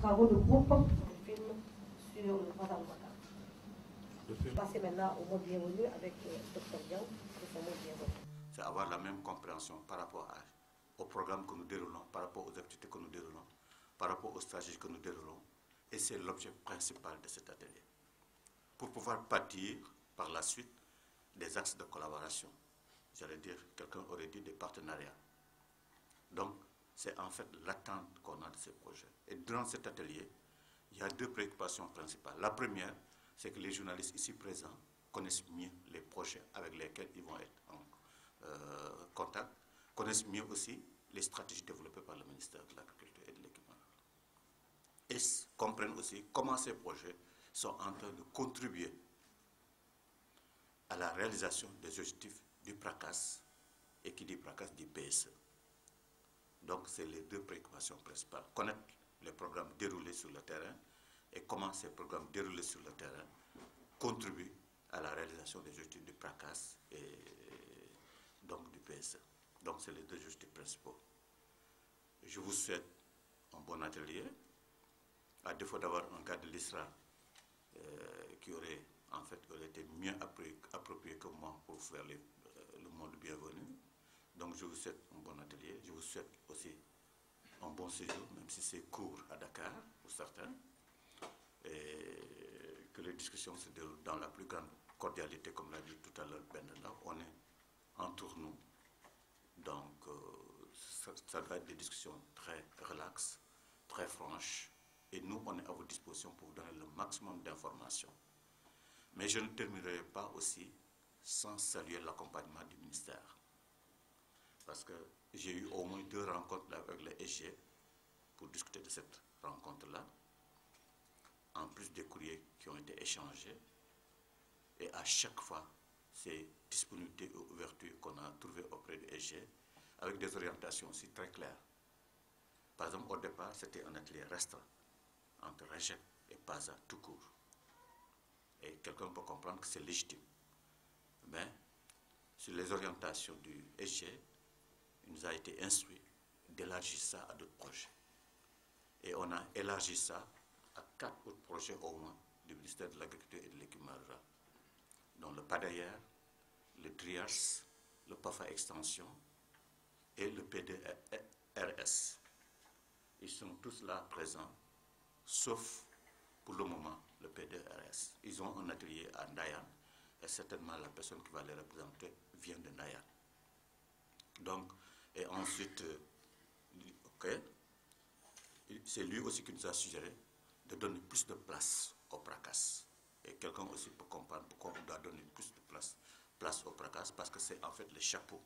travaux de groupe du film sur le droit Le film, Passer maintenant au mot bienvenu avec euh, Dr Diaw et son mot bienvenu. c'est avoir la même compréhension par rapport à- au programme que nous déroulons, par rapport aux activités que nous déroulons, par rapport aux stratégies que nous déroulons. Et c'est l'objet principal de cet atelier. Pour pouvoir bâtir par la suite des axes de collaboration. J'allais dire, quelqu'un aurait dit des partenariats. Donc, c'est en fait l'attente qu'on a de ces projets. Et durant cet atelier, il y a deux préoccupations principales. La première, c'est que les journalistes ici présents connaissent mieux les projets avec lesquels ils vont être en euh, contact, connaissent mieux aussi les stratégies développées par le ministère de l'Agriculture et de l'Équipement. Et comprennent aussi comment ces projets sont en train de contribuer à la réalisation des objectifs du PRACAS et qui dit PRACAS dit PSE. Donc, c'est les deux préoccupations principales. Connaître les programmes déroulés sur le terrain et comment ces programmes déroulés sur le terrain contribuent à la réalisation des objectifs du PRACAS et donc du PSE. Donc, c'est les deux objectifs principaux. Je vous souhaite un bon atelier. À défaut d'avoir un cas de l'ISRA euh, qui aurait en fait aurait été mieux appro- approprié que moi pour faire euh, le monde bienvenu. Donc je vous souhaite un bon atelier. Je vous souhaite aussi un bon séjour, même si c'est court à Dakar pour certains. Et que les discussions se déroulent dans la plus grande cordialité, comme l'a dit tout à l'heure Ben Là. On est entre nous. Donc euh, ça, ça doit être des discussions très relaxes, très franches. Et nous, on est à votre disposition pour vous donner le maximum d'informations. Mais je ne terminerai pas aussi sans saluer l'accompagnement du ministère. Parce que j'ai eu au moins deux rencontres avec les SG pour discuter de cette rencontre-là, en plus des courriers qui ont été échangés. Et à chaque fois, ces disponibilités et ouvertures qu'on a trouvées auprès du SG, avec des orientations aussi très claires. Par exemple, au départ, c'était un atelier restreint entre Régep et PASA tout court. Et quelqu'un peut comprendre que c'est légitime. Mais sur les orientations du SG, il nous a été instruit d'élargir ça à d'autres projets. Et on a élargi ça à quatre autres projets au moins du ministère de l'Agriculture et de l'Équipement dont le PADAIR, le TRIAS, le PAFA Extension et le PDRS. Ils sont tous là présents, sauf pour le moment le PDRS. Ils ont un atelier à Ndayan et certainement la personne qui va les représenter vient de Ndayan. Donc, et ensuite, euh, c'est lui aussi qui nous a suggéré de donner plus de place au PRACAS. Et quelqu'un aussi peut comprendre pourquoi on doit donner plus de place, place au PRACAS, parce que c'est en fait le chapeau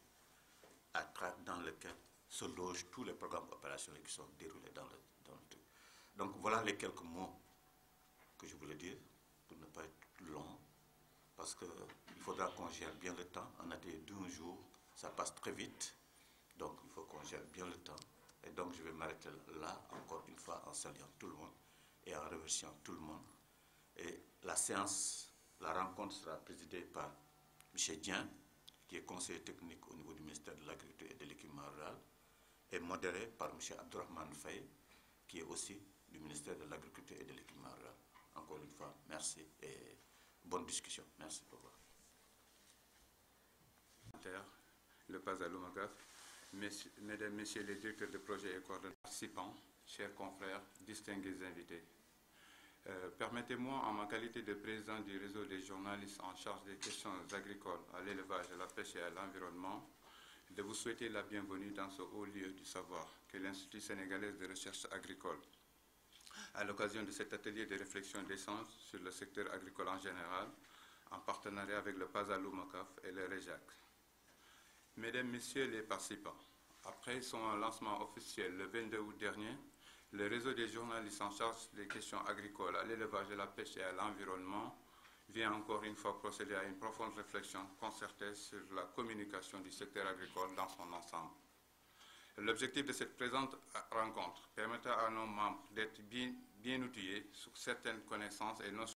à dans lequel se logent tous les programmes opérationnels qui sont déroulés dans le, dans le truc. Donc voilà les quelques mots que je voulais dire pour ne pas être long, parce qu'il faudra qu'on gère bien le temps. En atelier d'un jour, ça passe très vite, donc il faut qu'on gère bien le temps. Et donc je vais m'arrêter là, encore une fois, en saluant tout le monde et en remerciant tout le monde. Et la séance, la rencontre sera présidée par M. Dien, qui est conseiller technique au niveau du ministère de l'Agriculture et de l'Équipement rural, et modérée par M. Abdourahmane Faye, qui est aussi du ministère de l'Agriculture et de l'Équipement rural. Encore une fois, merci et bonne discussion. Merci pour le Pazalou Magaf, mesdames, messieurs les directeurs de projet et coordonnateurs participants, chers confrères, distingués invités. Euh, Permettez-moi, en ma qualité de président du réseau des journalistes en charge des questions agricoles, à l'élevage, à la pêche et à l'environnement, de vous souhaiter la bienvenue dans ce haut lieu du savoir que l'Institut sénégalais de recherche agricole à l'occasion de cet atelier de réflexion d'échange sur le secteur agricole en général, en partenariat avec le Pazalou Mokaf et le REJAC. Mesdames, Messieurs les participants, après son lancement officiel le 22 août dernier, le réseau des journalistes en charge des questions agricoles à l'élevage, à la pêche et à l'environnement vient encore une fois procéder à une profonde réflexion concertée sur la communication du secteur agricole dans son ensemble. L'objectif de cette présente rencontre permettra à nos membres d'être bien, bien outillés sur certaines connaissances et notions